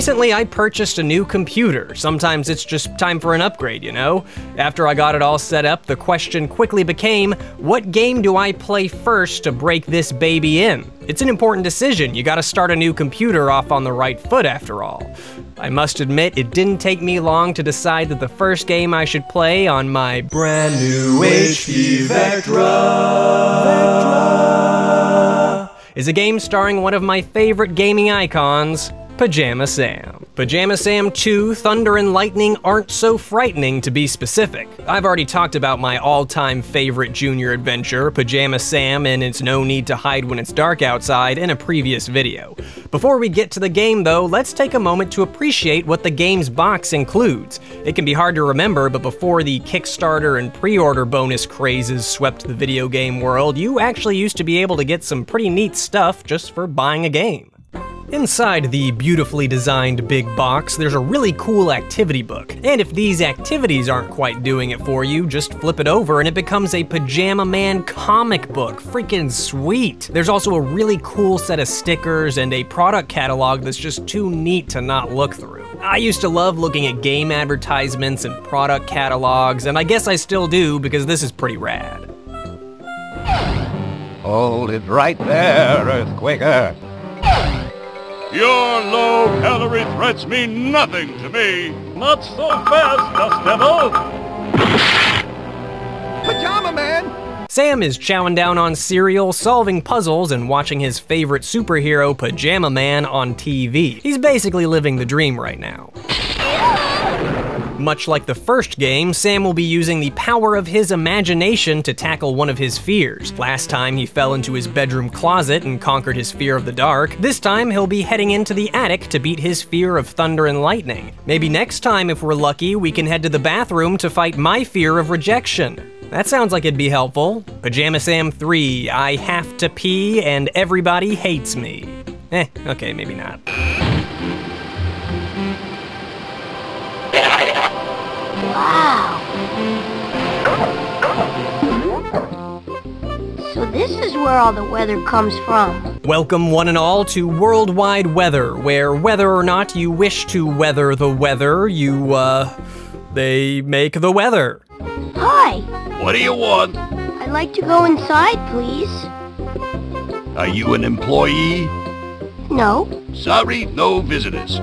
Recently, I purchased a new computer. Sometimes it's just time for an upgrade, you know? After I got it all set up, the question quickly became, what game do I play first to break this baby in? It's an important decision. You gotta start a new computer off on the right foot after all. I must admit, it didn't take me long to decide that the first game I should play on my brand new HP Vectra, Vectra is a game starring one of my favorite gaming icons, Pajama Sam. Pajama Sam 2, Thunder and Lightning aren't so frightening to be specific. I've already talked about my all-time favorite junior adventure, Pajama Sam and It's No Need to Hide When It's Dark Outside, in a previous video. Before we get to the game though, let's take a moment to appreciate what the game's box includes. It can be hard to remember, but before the Kickstarter and pre-order bonus crazes swept the video game world, you actually used to be able to get some pretty neat stuff just for buying a game. Inside the beautifully designed big box, there's a really cool activity book. And if these activities aren't quite doing it for you, just flip it over and it becomes a Pajama Man comic book. Freaking sweet. There's also a really cool set of stickers and a product catalog that's just too neat to not look through. I used to love looking at game advertisements and product catalogs, and I guess I still do because this is pretty rad. Hold it right there, Earthquaker. Your low-calorie threats mean nothing to me. Not so fast, Dust Devil. Pajama Man! Sam is chowing down on cereal, solving puzzles, and watching his favorite superhero, Pajama Man, on TV. He's basically living the dream right now. Much like the first game, Sam will be using the power of his imagination to tackle one of his fears. Last time he fell into his bedroom closet and conquered his fear of the dark. This time he'll be heading into the attic to beat his fear of thunder and lightning. Maybe next time, if we're lucky, we can head to the bathroom to fight my fear of rejection. That sounds like it'd be helpful. Pajama Sam 3, I have to pee and everybody hates me. Eh, okay, maybe not. This is where all the weather comes from. Welcome, one and all, to Worldwide Weather, where whether or not you wish to weather the weather, you, uh, they make the weather. Hi. What do you want? I'd like to go inside, please. Are you an employee? No. Sorry, no visitors.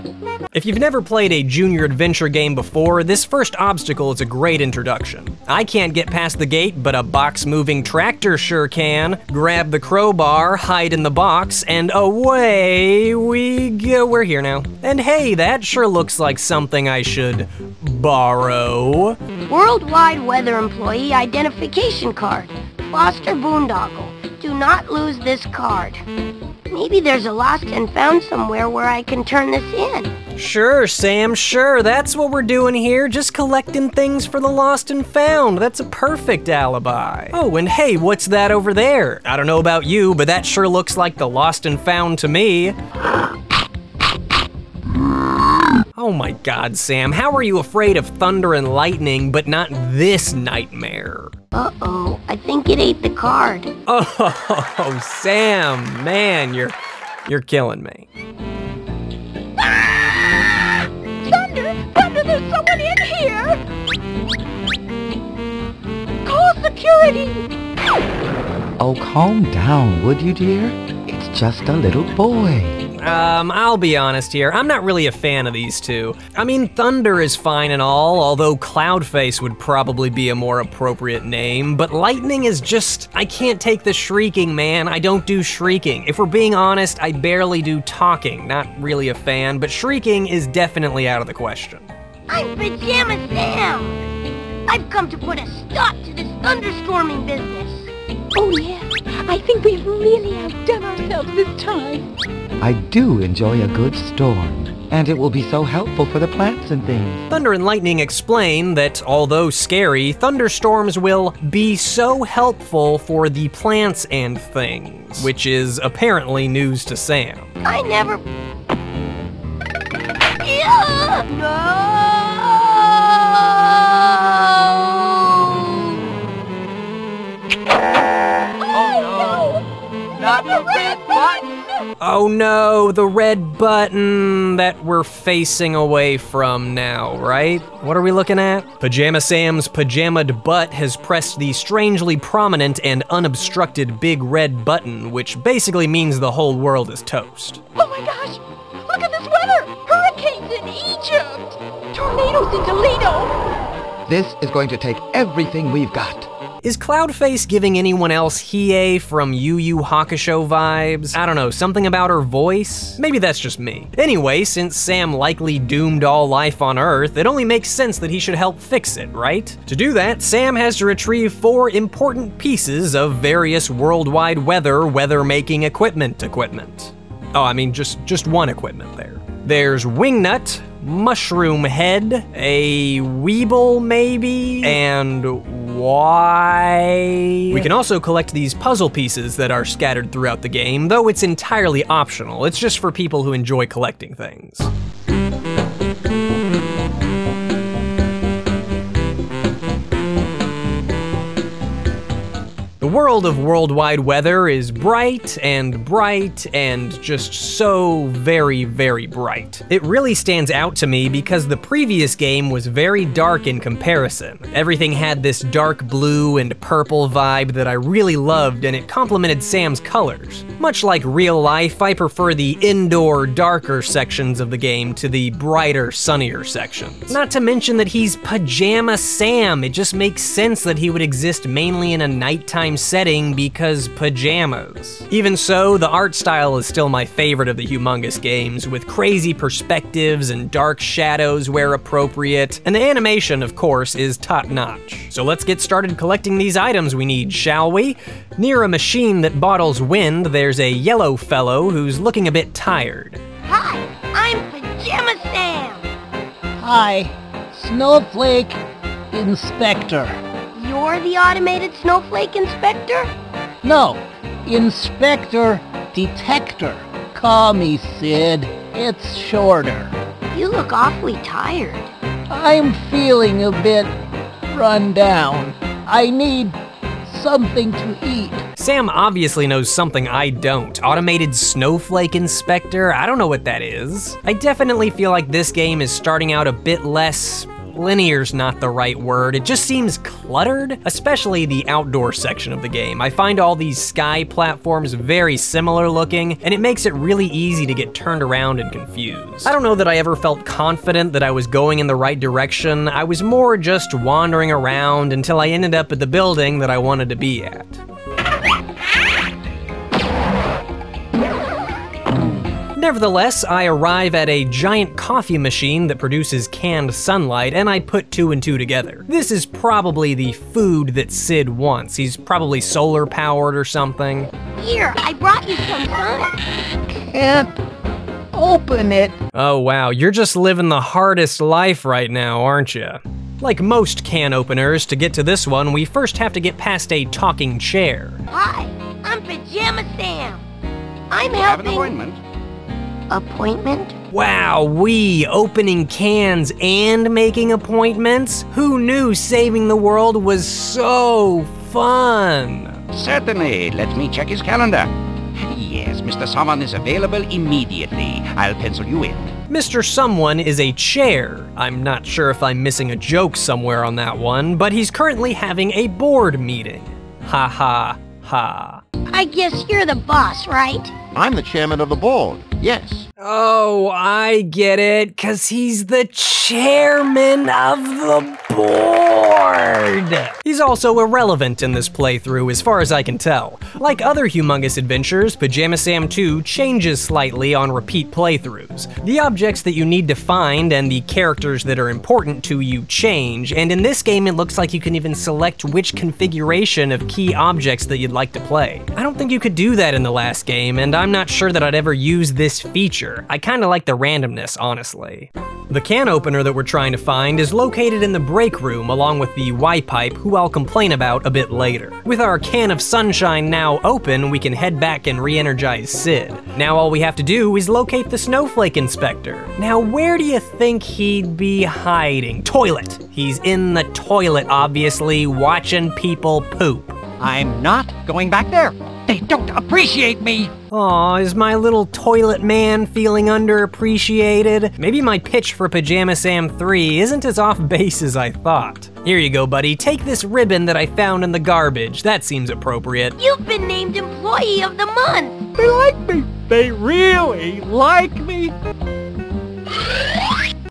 If you've never played a junior adventure game before, this first obstacle is a great introduction. I can't get past the gate, but a box-moving tractor sure can. Grab the crowbar, hide in the box, and away we go. We're here now. And hey, that sure looks like something I should borrow. Worldwide Weather Employee Identification Card. Foster Boondoggle. Do not lose this card. Maybe there's a lost and found somewhere where I can turn this in. Sure, Sam, sure. That's what we're doing here. Just collecting things for the lost and found. That's a perfect alibi. Oh, and hey, what's that over there? I don't know about you, but that sure looks like the lost and found to me. Oh my god, Sam, how are you afraid of thunder and lightning, but not this nightmare? Uh-oh, I think it ate the card. Oh, Sam, man, you're you're killing me. Ah! Thunder! Thunder, there's someone in here! Call security! Oh, calm down, would you, dear? It's just a little boy. Um, I'll be honest here, I'm not really a fan of these two. I mean, Thunder is fine and all, although Cloudface would probably be a more appropriate name, but Lightning is just, I can't take the shrieking, man. I don't do shrieking. If we're being honest, I barely do talking. Not really a fan, but shrieking is definitely out of the question. I'm Pajama Sam. I've come to put a stop to this thunderstorming business. Oh, yeah, I think we've really outdone ourselves this time. I do enjoy a good storm, and it will be so helpful for the plants and things. Thunder and Lightning explain that although scary, thunderstorms will be so helpful for the plants and things, which is apparently news to Sam. I never... Yeah! No! Oh no, the red button that we're facing away from now, right? What are we looking at? Pajama Sam's pajamaed butt has pressed the strangely prominent and unobstructed big red button, which basically means the whole world is toast. Oh my gosh! Look at this weather! Hurricanes in Egypt! Tornadoes in Toledo! This is going to take everything we've got. Is Cloudface giving anyone else Hiei from Yu Yu Hakusho vibes? I don't know, something about her voice? Maybe that's just me. Anyway, since Sam likely doomed all life on Earth, it only makes sense that he should help fix it, right? To do that, Sam has to retrieve four important pieces of various worldwide weather weather-making equipment equipment. Oh, I mean, just, just one equipment there. There's Wingnut, Mushroom Head, a Weeble maybe, and why? We can also collect these puzzle pieces that are scattered throughout the game, though it's entirely optional. It's just for people who enjoy collecting things. World of worldwide weather is bright and bright and just so very, very bright. It really stands out to me because the previous game was very dark in comparison. Everything had this dark blue and purple vibe that I really loved and it complemented Sam's colors. Much like real life, I prefer the indoor, darker sections of the game to the brighter, sunnier sections. Not to mention that he's Pajama Sam, it just makes sense that he would exist mainly in a nighttime setting because pajamas. Even so, the art style is still my favorite of the humongous games, with crazy perspectives and dark shadows where appropriate, and the animation, of course, is top notch. So let's get started collecting these items we need, shall we? Near a machine that bottles wind, there's a yellow fellow who's looking a bit tired. Hi, I'm Pajama Sam. Hi, Snowflake Inspector. You're the automated snowflake inspector? No, Inspector Detector. Call me Sid. It's shorter. You look awfully tired. I'm feeling a bit run down. I need something to eat. Sam obviously knows something I don't. Automated Snowflake Inspector? I don't know what that is. I definitely feel like this game is starting out a bit less linear's not the right word. It just seems cluttered, especially the outdoor section of the game. I find all these sky platforms very similar looking, and it makes it really easy to get turned around and confused. I don't know that I ever felt confident that I was going in the right direction. I was more just wandering around until I ended up at the building that I wanted to be at. Nevertheless, I arrive at a giant coffee machine that produces canned sunlight, and I put two and two together. This is probably the food that Sid wants. He's probably solar powered or something. Here, I brought you some sun. Can't open it. Oh wow, you're just living the hardest life right now, aren't you? Like most can openers, to get to this one, we first have to get past a talking chair. Hi, I'm Pajama Sam. I'm Have an helping. appointment. Appointment? Wow, we opening cans and making appointments? Who knew saving the world was so fun? Certainly. Let me check his calendar. Yes, Mr. Someone is available immediately. I'll pencil you in. Mr. Someone is a chair. I'm not sure if I'm missing a joke somewhere on that one, but he's currently having a board meeting. Ha ha ha. I guess you're the boss, right? I'm the chairman of the board. Yes. Oh, I get it, cause he's the chairman of the board. He's also irrelevant in this playthrough as far as I can tell. Like other humongous adventures, Pajama Sam 2 changes slightly on repeat playthroughs. The objects that you need to find and the characters that are important to you change, and in this game it looks like you can even select which configuration of key objects that you'd like to play. I don't think you could do that in the last game, and I'm not sure that I'd ever use this feature. I kinda like the randomness, honestly. The can opener that we're trying to find is located in the break room along with the Y-pipe, who I'll complain about a bit later. With our can of sunshine now open, we can head back and re-energize Sid. Now all we have to do is locate the snowflake inspector. Now where do you think he'd be hiding? Toilet. He's in the toilet, obviously, watching people poop. I'm not going back there. They don't appreciate me. Aw, is my little toilet man feeling underappreciated? Maybe my pitch for Pajama Sam 3 isn't as off base as I thought. Here you go, buddy. Take this ribbon that I found in the garbage. That seems appropriate. You've been named Employee of the Month. They like me. They really like me.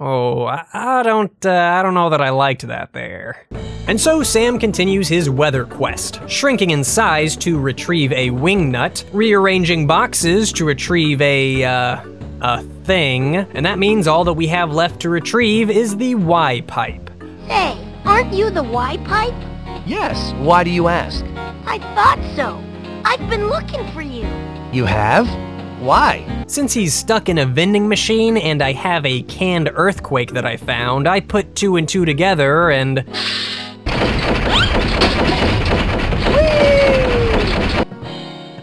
Oh, I, I don't, uh, I don't know that I liked that there. And so Sam continues his weather quest, shrinking in size to retrieve a wingnut, rearranging boxes to retrieve a, uh, a thing, and that means all that we have left to retrieve is the Y pipe. Hey, aren't you the Y pipe? Yes, why do you ask? I thought so. I've been looking for you. You have? Why? Since he's stuck in a vending machine and I have a canned earthquake that I found, I put two and two together and.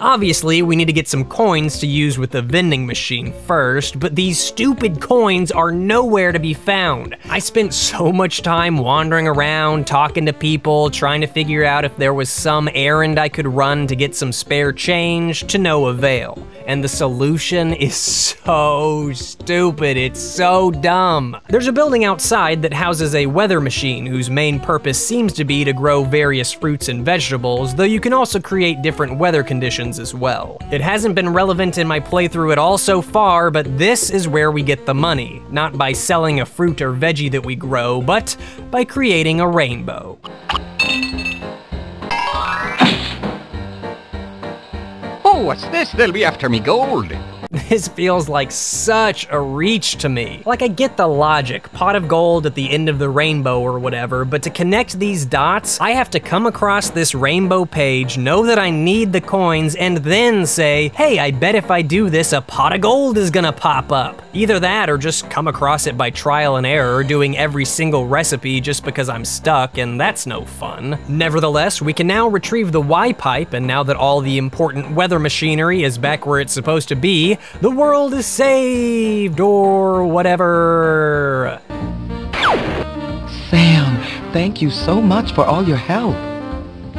Obviously, we need to get some coins to use with the vending machine first, but these stupid coins are nowhere to be found. I spent so much time wandering around, talking to people, trying to figure out if there was some errand I could run to get some spare change, to no avail. And the solution is so stupid, it's so dumb. There's a building outside that houses a weather machine whose main purpose seems to be to grow various fruits and vegetables, though you can also create different weather conditions as well. It hasn't been relevant in my playthrough at all so far, but this is where we get the money, not by selling a fruit or veggie that we grow, but by creating a rainbow. Oh, what's this? They'll be after me gold. This feels like such a reach to me. Like, I get the logic, pot of gold at the end of the rainbow or whatever, but to connect these dots, I have to come across this rainbow page, know that I need the coins, and then say, hey, I bet if I do this, a pot of gold is gonna pop up. Either that or just come across it by trial and error, doing every single recipe just because I'm stuck, and that's no fun. Nevertheless, we can now retrieve the Y pipe, and now that all the important weather machinery is back where it's supposed to be, the world is saved, or whatever. Sam, thank you so much for all your help.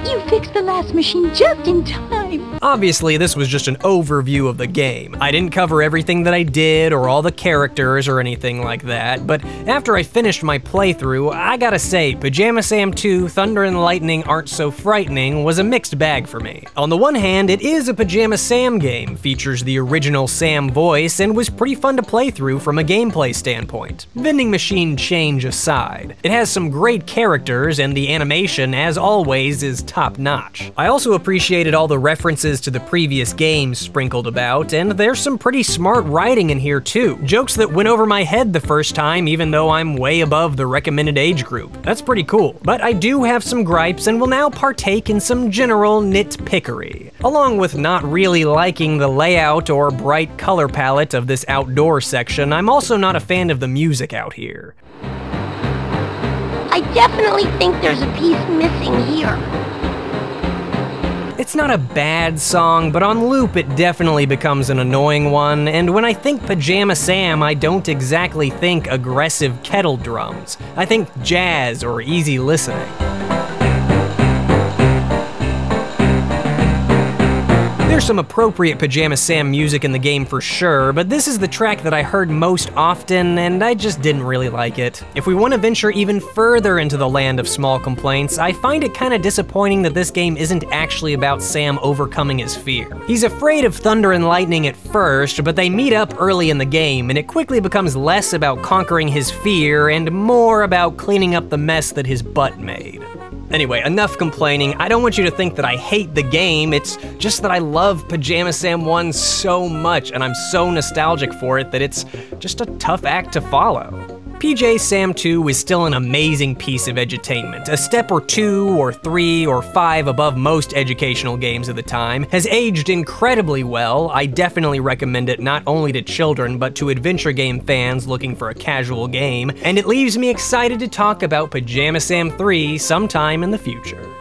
You fixed the last machine just in time. Obviously, this was just an overview of the game. I didn't cover everything that I did or all the characters or anything like that, but after I finished my playthrough, I gotta say, Pajama Sam 2 Thunder and Lightning Aren't So Frightening was a mixed bag for me. On the one hand, it is a Pajama Sam game, features the original Sam voice, and was pretty fun to play through from a gameplay standpoint. Vending machine change aside. It has some great characters, and the animation, as always, is top notch. I also appreciated all the references to the previous games sprinkled about, and there's some pretty smart writing in here too. Jokes that went over my head the first time, even though I'm way above the recommended age group. That's pretty cool. But I do have some gripes and will now partake in some general nitpickery. Along with not really liking the layout or bright color palette of this outdoor section, I'm also not a fan of the music out here. I definitely think there's a piece missing here. It's not a bad song, but on loop it definitely becomes an annoying one, and when I think Pajama Sam, I don't exactly think aggressive kettle drums. I think jazz or easy listening. There's some appropriate Pajama Sam music in the game for sure, but this is the track that I heard most often, and I just didn't really like it. If we want to venture even further into the land of small complaints, I find it kinda disappointing that this game isn't actually about Sam overcoming his fear. He's afraid of thunder and lightning at first, but they meet up early in the game, and it quickly becomes less about conquering his fear and more about cleaning up the mess that his butt made. Anyway, enough complaining. I don't want you to think that I hate the game, it's just that I love Pajama Sam 1 so much, and I'm so nostalgic for it that it's just a tough act to follow. PJ Sam 2 is still an amazing piece of edutainment, a step or two, or three, or five above most educational games of the time, has aged incredibly well. I definitely recommend it not only to children, but to adventure game fans looking for a casual game, and it leaves me excited to talk about Pajama Sam 3 sometime in the future.